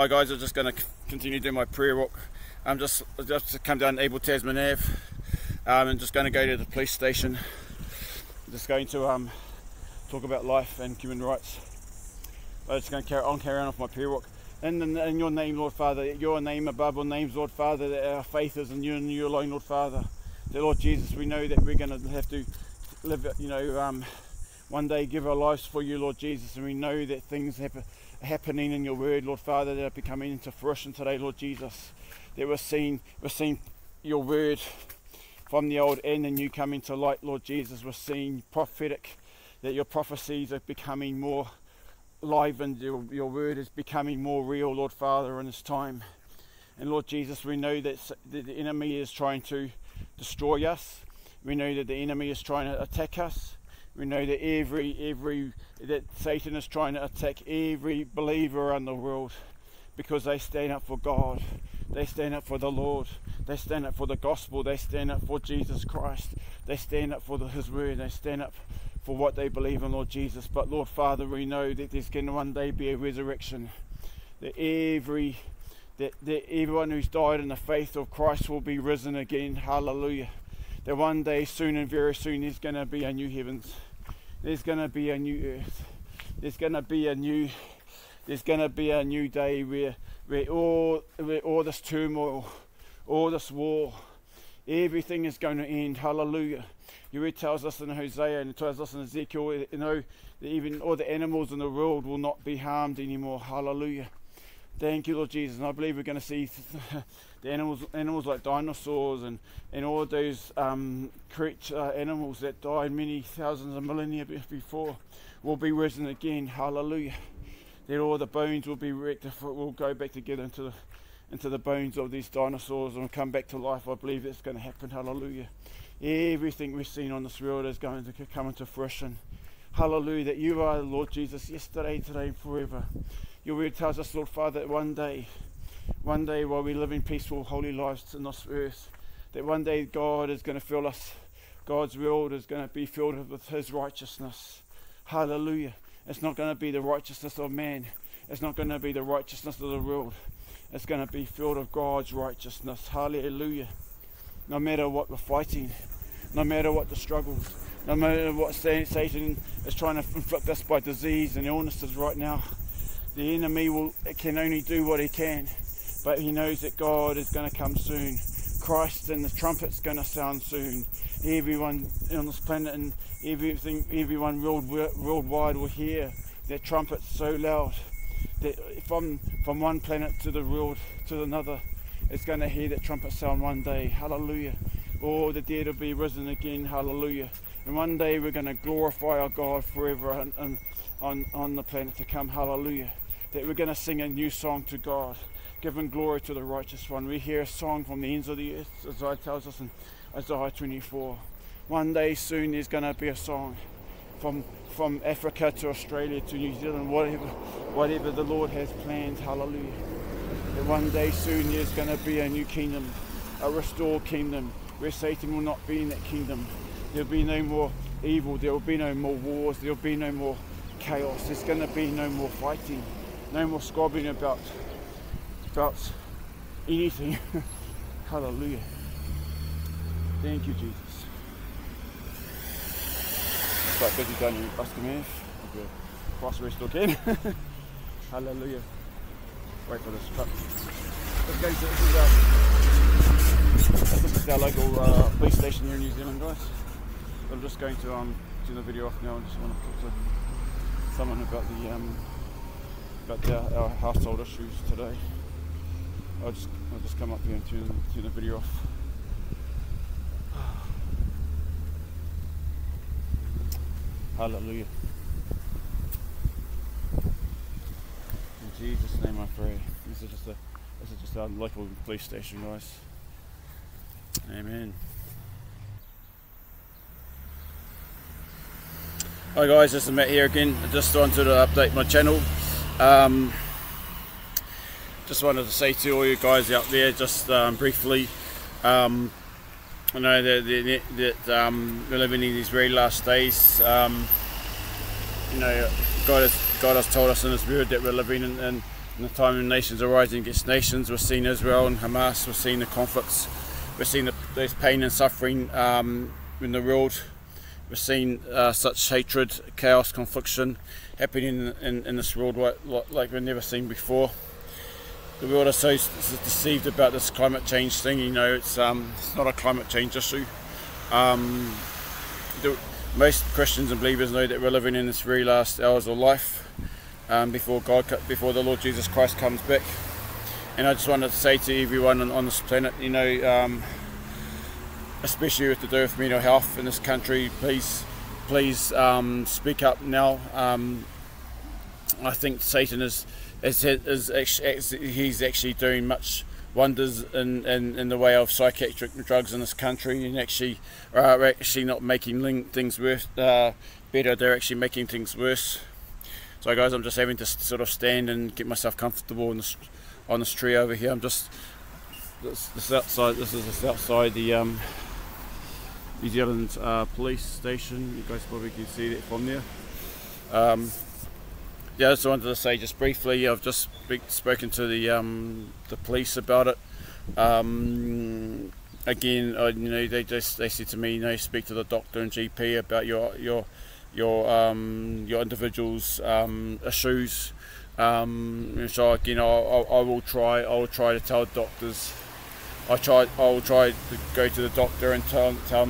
Hi guys, I'm just going to continue doing my prayer walk. I'm just just to come down Abel Tasman Ave. Um, I'm just going to go to the police station. just going to um, talk about life and human rights. I'm just going to carry on, carry on with my prayer walk. In, in, in, your name, Lord Father, your name above all names, Lord Father, that our faith is in you and you alone, Lord Father. That Lord Jesus, we know that we're going to have to live, you know, um, one day give our lives for you, Lord Jesus, and we know that things happen happening in your word, Lord Father, that are becoming into fruition today, Lord Jesus. That we're seeing, we're seeing your word from the old and the new coming to light, Lord Jesus. We're seeing prophetic, that your prophecies are becoming more live and your, your word is becoming more real, Lord Father, in this time. And Lord Jesus, we know that the enemy is trying to destroy us. We know that the enemy is trying to attack us. We know that every every that Satan is trying to attack every believer around the world because they stand up for God. They stand up for the Lord. They stand up for the gospel. They stand up for Jesus Christ. They stand up for the, His word. They stand up for what they believe in, Lord Jesus. But Lord Father, we know that there's going to one day be a resurrection. That every that, that everyone who's died in the faith of Christ will be risen again. Hallelujah that one day soon and very soon there's going to be a new heavens there's going to be a new earth. There's going to be a new there's going to be a new day where where all where all this turmoil all this war everything is going to end. Hallelujah. Word tells us in Hosea and tells us in Ezekiel you know that even all the animals in the world will not be harmed anymore. Hallelujah Thank you, Lord Jesus. And I believe we're going to see the animals, animals like dinosaurs and, and all those um, creature uh, animals that died many thousands of millennia before will be risen again. Hallelujah. That all the bones will be rectified, will go back together into the, into the bones of these dinosaurs and come back to life. I believe that's going to happen. Hallelujah. Everything we've seen on this world is going to come into fruition. Hallelujah. That you are the Lord Jesus yesterday, today, and forever. Your word tells us, Lord Father, that one day, one day while we live in peaceful, holy lives in this earth, that one day God is going to fill us, God's world is going to be filled with His righteousness. Hallelujah. It's not going to be the righteousness of man, it's not going to be the righteousness of the world. It's going to be filled with God's righteousness. Hallelujah. No matter what we're fighting, no matter what the struggles, no matter what Satan is trying to inflict us by disease and illnesses right now, the enemy will can only do what he can, but he knows that God is going to come soon. Christ and the trumpet's going to sound soon. Everyone on this planet and everything, everyone world, worldwide will hear that trumpet so loud that from from one planet to the world to another, it's going to hear that trumpet sound one day. Hallelujah! Oh, the dead will be risen again. Hallelujah! And one day we're going to glorify our God forever and on on the planet to come. Hallelujah! That we're going to sing a new song to God, giving glory to the righteous one. We hear a song from the ends of the earth, as Isaiah tells us in Isaiah 24. One day soon there's going to be a song from from Africa to Australia to New Zealand, whatever whatever the Lord has planned. Hallelujah. One day soon there's going to be a new kingdom, a restored kingdom, where Satan will not be in that kingdom. There'll be no more evil. There will be no more wars. There will be no more chaos. There's going to be no more fighting no more squabbling about about anything. Hallelujah. Thank you, Jesus. Quite busy down in Bascometh. Cross rest again. Hallelujah. Wait for this truck. Go to this is our, this is our local uh, police station here in New Zealand, guys. I'm just going to um, turn the video off now and just want to talk to someone about the um, about our, household issues today. I'll just, I'll just come up here and turn, turn the video off. Hallelujah. In Jesus' name I pray. This is just a this is just our local police station, guys. Amen. Hi guys, this is Matt here again. I just wanted to update my channel. Um, just wanted to say to all you guys out there, just um, briefly, um, I know that, that, that um, we're living in these very last days. Um, you know, God has, God has told us in His Word that we're living in, in, in the time when nations are rising against nations, we've seen Israel and Hamas, we've seen the conflicts, we've seen the, there's pain and suffering um, in the world, we've seen uh, such hatred, chaos, confliction happening in, in, in this world like, we've never seen before. The world is so deceived about this climate change thing. You know, it's um, it's not a climate change issue. Um, the, most Christians and believers know that we're living in this very last hours of life um, before God, before the Lord Jesus Christ comes back. And I just wanted to say to everyone on, on this planet, you know, um, especially with the do with mental health in this country, please, please um, speak up now. Um, I think Satan is, is, is, is, he's actually doing much wonders in, in, in the way of psychiatric drugs in this country and actually are actually not making things worse uh, better, they're actually making things worse. So guys, I'm just having to sort of stand and get myself comfortable on this, on this tree over here. I'm just this, this outside. This is this outside the um, New Zealand uh, police station. You guys probably can see that from there. Um, yeah, I just wanted to say just briefly. I've just spoken to the um, the police about it. Um, again, I, you know, they just they said to me, you know, speak to the doctor and GP about your your your um, your individual's um, issues. Um, so you know, I, I, will try. I will try to tell doctors. I try. I will try to go to the doctor and tell tell,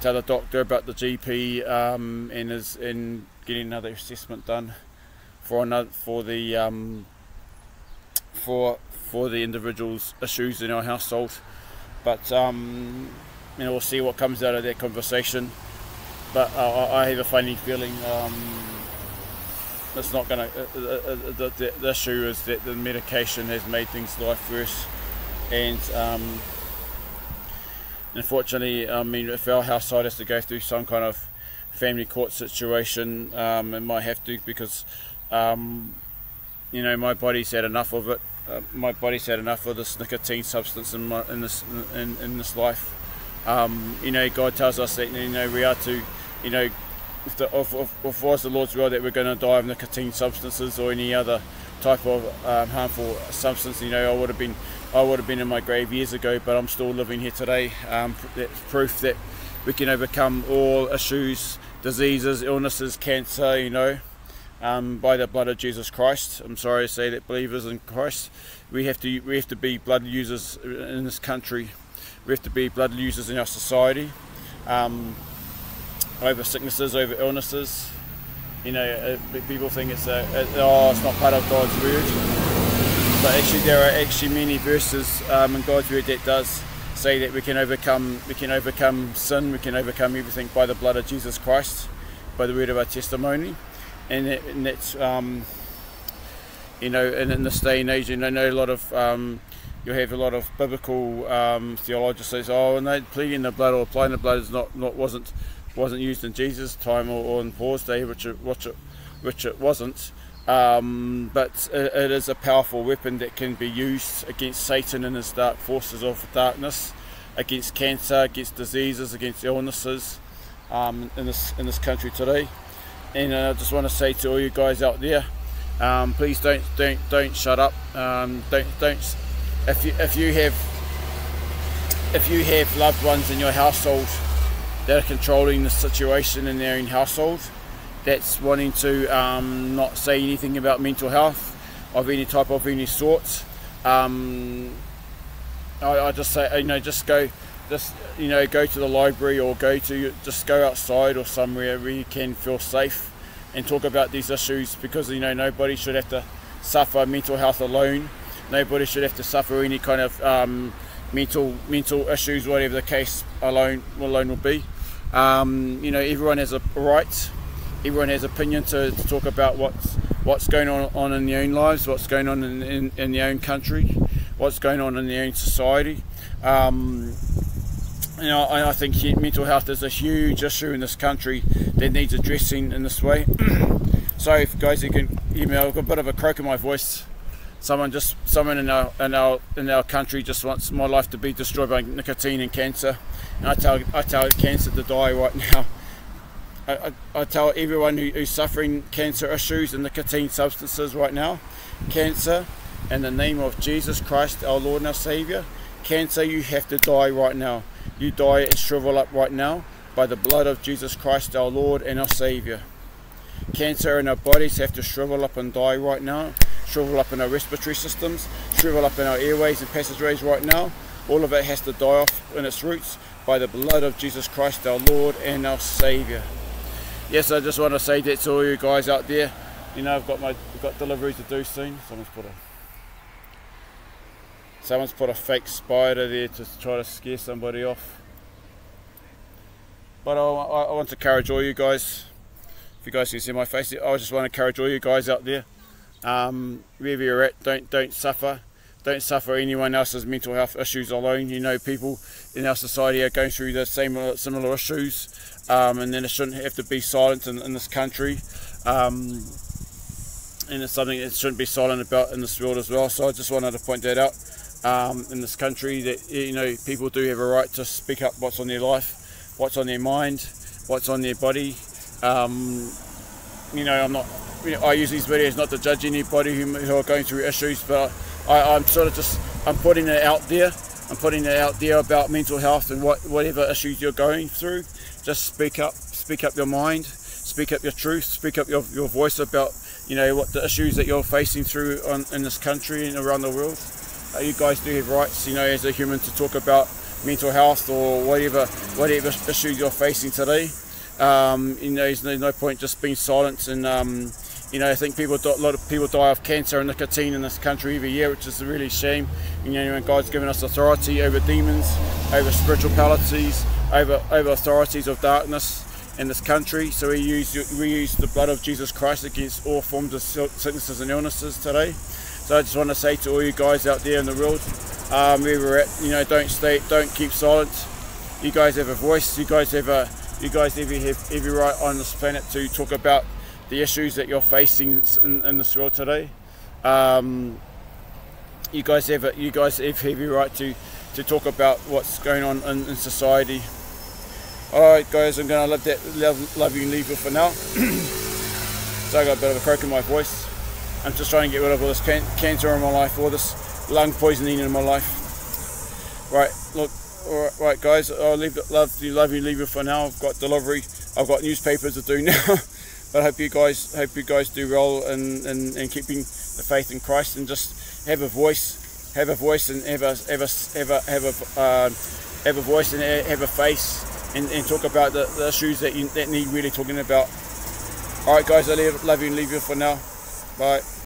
tell the doctor about the GP um, and is in getting another assessment done for another for the um, for for the individual's issues in our household. But um, you know, we'll see what comes out of that conversation but uh, I have a funny feeling um, it's not going to. Uh, uh, uh, the, the, the, issue is that the medication has made things life worse, and um, unfortunately, I mean, if our household has to go through some kind of family court situation, um, it might have to because, um, you know, my body's had enough of it. Uh, my body's had enough of this nicotine substance in, my, in this in, in this life. Um, you know, God tells us that you know we are to you know, if, the, if, if, if was the Lord's will that we're going to die of nicotine substances or any other type of um, harmful substance, you know, I would have been I would have been in my grave years ago, but I'm still living here today. Um, that's proof that we can overcome all issues, diseases, illnesses, cancer, you know, um, by the blood of Jesus Christ. I'm sorry to say that believers in Christ, we have to we have to be blood users in this country. We have to be blood users in our society. Um, over sicknesses, over illnesses. You know, uh, people think it's a, oh, it's not part of God's word. But actually, there are actually many verses um, in God's word that does say that we can overcome, we can overcome sin, we can overcome everything by the blood of Jesus Christ, by the word of our testimony, and, it, and that's, um, you know, and in this day and age, and I know a lot of. Um, you have a lot of biblical um, theologians say, "Oh, and they pleading the blood or applying the blood is not, not wasn't wasn't used in Jesus' time or, or in Paul's day, which it, which it, which it wasn't. Um, but it, it is a powerful weapon that can be used against Satan and his dark forces of darkness, against cancer, against diseases, against illnesses um, in this in this country today. And uh, I just want to say to all you guys out there, um, please don't don't don't shut up. Um, don't don't if you if you have if you have loved ones in your household that are controlling the situation in their own household, that's wanting to um, not say anything about mental health of any type of any sort. Um, I, I, just say, you know, just go, just you know, go to the library or go to just go outside or somewhere where you can feel safe and talk about these issues because you know nobody should have to suffer mental health alone. Nobody should have to suffer any kind of um, mental mental issues, whatever the case alone alone will be. Um, you know, everyone has a right, everyone has opinion to, to, talk about what's what's going on, on in their own lives, what's going on in, in, in their own country, what's going on in their own society. Um, you know, I, I, think mental health is a huge issue in this country that needs addressing in this way. so, if guys, you can, know, I've got a bit of a croak in my voice someone just someone in our in our in our country just wants my life to be destroyed by nicotine and cancer. And I tell I tell cancer to die right now. I, I, tell everyone who, who's suffering cancer issues and nicotine substances right now, cancer, in the name of Jesus Christ, our Lord and our Savior, cancer, you have to die right now. You die and shrivel up right now by the blood of Jesus Christ, our Lord and our Savior. Cancer in our bodies have to shrivel up and die right now, shrivel up in our respiratory systems, shrivel up in our airways and passageways right now. All of it has to die off in its roots by the blood of Jesus Christ, our Lord and our Savior yes, I just want to say that to all you guys out there. You know, I've got my I've got deliveries to do soon. Someone's put a someone's put a fake spider there to try to scare somebody off. But I, I, want to encourage all you guys. If you guys can see my face, I just want to encourage all you guys out there. Um, wherever you're at, don't don't suffer don't suffer anyone else's mental health issues alone. You know, people in our society are going through the same similar issues, um, and then it shouldn't have to be silent in, in this country. Um, and it's something that shouldn't be silent about in this world as well. So I just wanted to point that out um, in this country that you know people do have a right to speak up what's on their life, what's on their mind, what's on their body. Um, you know, I'm not. I use these videos not to judge anybody who, who are going through issues, but I, am sort of just I'm putting it out there. I'm putting it out there about mental health and what whatever issues you're going through. Just speak up, speak up your mind, speak up your truth, speak up your, your voice about you know what the issues that you're facing through on, in this country and around the world. Uh, you guys do have rights, you know, as a human to talk about mental health or whatever whatever issue you're facing today. Um, you know, there's no, no point just being silent and um, you know, I think people, a lot of people die of cancer and nicotine in this country every year, which is a really shame. You know, when God's given us authority over demons, over spiritual spiritualities, over over authorities of darkness in this country. So we use we use the blood of Jesus Christ against all forms of sicknesses and illnesses today. So I just want to say to all you guys out there in the world, um, where we're at, you know, don't stay, don't keep silent. You guys have a voice. You guys have a, you guys have, have every right on this planet to talk about the issues that you're facing in, in this world today. Um, you guys have a, you guys have every right to to talk about what's going on in, in society. All right, guys, I'm gonna love that love, love you and leave you for now. so I got a bit of a croak in my voice. I'm just trying to get rid of all this can cancer in my life, all this lung poisoning in my life. Right, look, all right, right guys, I'll leave love you, love you, leave you for now. I've got delivery. I've got newspapers to do now. But I hope you guys hope you guys do well in, in, in keeping the faith in Christ and just have a voice, have a voice and have a have a have a have a, uh, have a voice and have a face and, and talk about the, the issues that you that need really talking about. All right, guys, I love you and leave you for now. Bye.